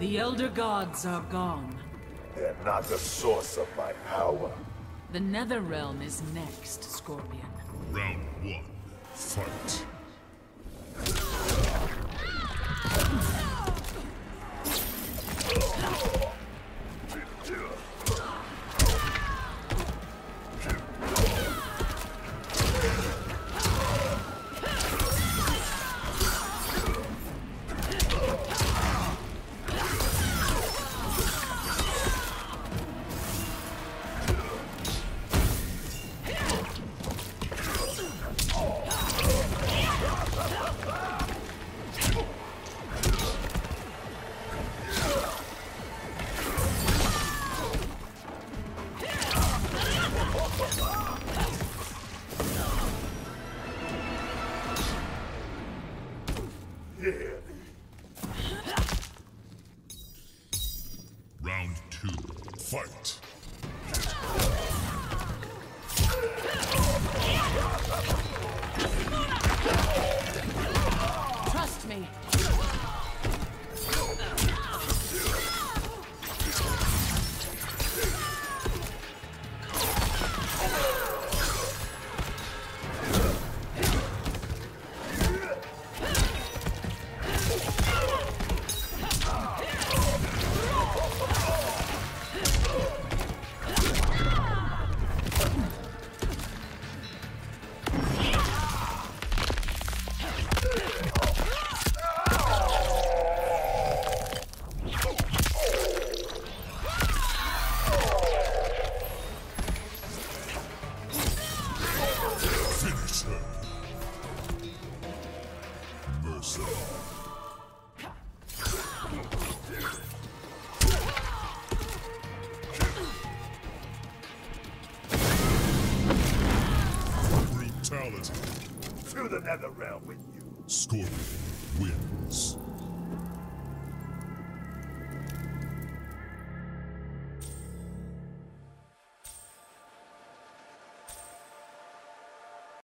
The Elder Gods are gone. They're not the source of my power. The Netherrealm is next, Scorpion. Round one, fight. Round. Trust me. Brutality. To the Netherrealm with you. Scorpion wins.